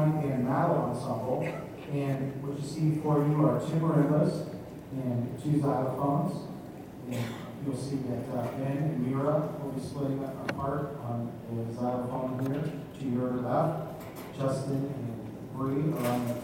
pan mallet ensemble. And what you see before you are two marimbas and two xylophones. And you'll see that uh, Ben and Mira will be splitting up apart on the xylophone here to your left. Justin and Bree are on the,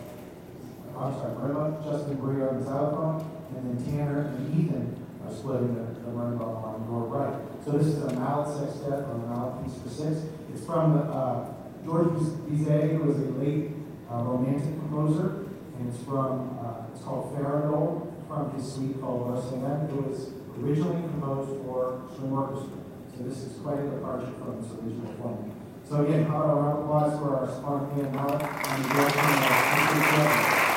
I'm sorry, marimba, Justin and Bree are on the xylophone, and then Tanner and Ethan are splitting the, the marimba on your right. So this is a mallet sextet or a mallet piece for six. It's from the, uh, George Bizet, was a late uh, romantic composer, and it's from, uh, it's called Farandole, from his suite called L'Arlésienne. It was originally composed for string orchestra. So this is quite a departure from its original form. So again, how about a round of applause for our mallet and the